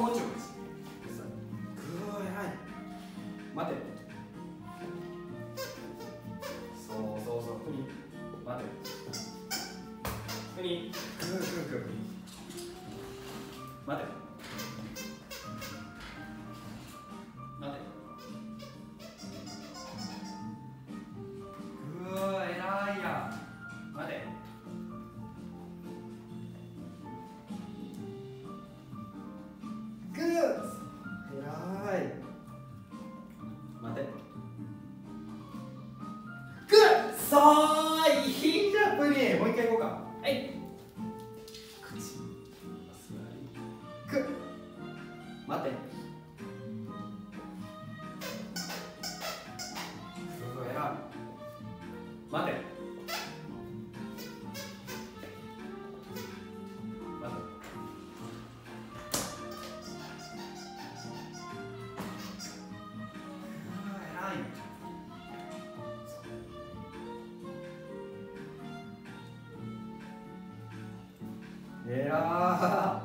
もうちょいぐー偉い待て。そうそうそう。ふに待て。ふにぐー。ぐー。ぐー。待て。そういいじゃんプリンもう一回いこうか。はい。口座りグー待て。グー偉い待て待て偉いえら